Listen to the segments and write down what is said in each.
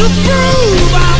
to prove I'm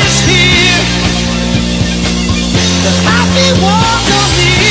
The happy ones are near.